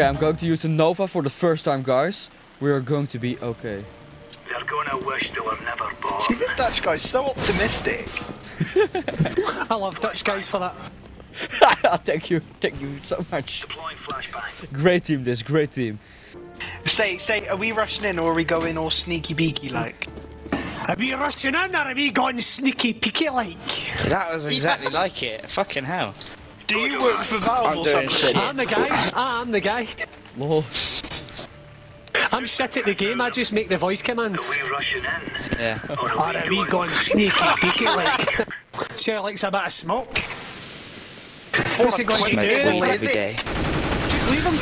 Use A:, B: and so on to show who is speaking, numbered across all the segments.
A: Okay, I'm going to use the Nova for the first time, guys. We are going to be okay.
B: They're gonna wish they were never born.
C: See, this Dutch guy's so optimistic.
D: I love Dutch guys for that.
A: thank you, thank you so much.
B: Deploying flashbang.
A: Great team, this great team.
C: Say, say, are we rushing in or are we going all sneaky beaky like?
D: Are we rushing in or are we going sneaky peeky like?
E: That was exactly like it. Fucking hell.
C: Do you work for Valve
E: I'm
C: or something?
E: shit.
D: I'm the guy. I'm the guy.
A: Lol.
D: I'm shit at the game. I just make the voice commands.
B: Are we rushing in?
E: Yeah.
B: Or
D: Or
B: are
D: are
B: we
D: we going sneaky peeky like? See, I likes a bit of smoke. What's he going to do?
E: weed
C: Well,
E: every
C: is it-
E: day.
D: Just leave him.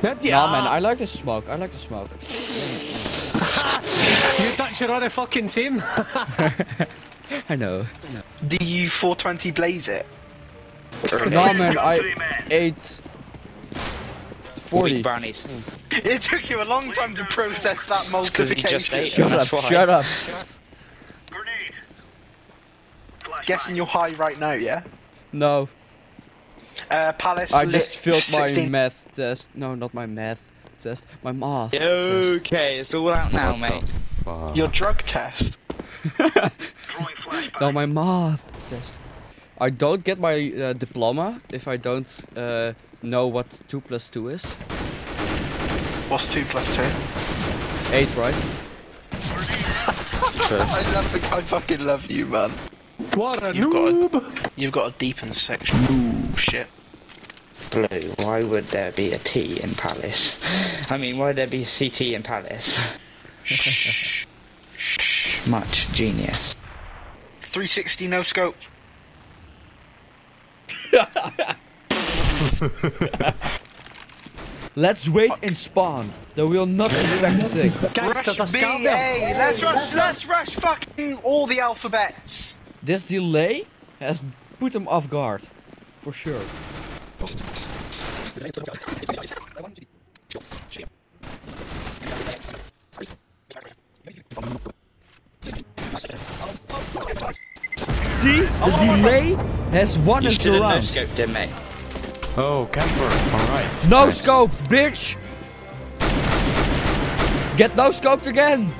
D: Good,
A: Nah, man, I like the smoke. I like the smoke.
D: You Dutch are on a fucking team.
A: I know.
C: Do you 420 blaze it?
A: Nah, man, I
B: Three
A: ate
E: Forty brownies.
C: It took you a long time to process that multiplication.
E: ate
A: Shut up, shut up.
B: Grenade. Flashbang.
C: Guessing you're high right now, yeah?
A: No,
C: Uh, Palace.
A: I
C: lit
A: just failed my
C: 16.
A: math test. No, not my math test. My math. test.
E: Okay, it's all out now, mate.
C: Your drug test.
B: Throwing.
A: No, my math test. I don't get my uh, diploma if I don't uh, know what 2 plus 2 is.
C: What's 2 plus 2?
A: 8, right?
C: I love it. I fucking love you, man.
D: What a
C: You've got a-
D: noob.
C: You've got a deepened section. Ooh, shit.
E: Blue, why would there be a T in Palace? I mean, why would there be a CT in Palace?
C: Shh. Shh.
E: Much genius.
C: 360 no scope.
A: Let's wait and spawn. They will not suspect a thing.
D: Guys,
C: Rush B,
D: scout there.
C: A. Let's rush. Let's rush fucking all the alphabets.
A: This delay has put them off guard. For sure. See? The delay has won
E: You
A: us the
E: have no
A: round.
E: scoped him, mate.
F: Oh, camper. Alright.
A: No
F: Nice.
A: scoped, bitch! Get no scoped again!